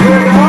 Yeah.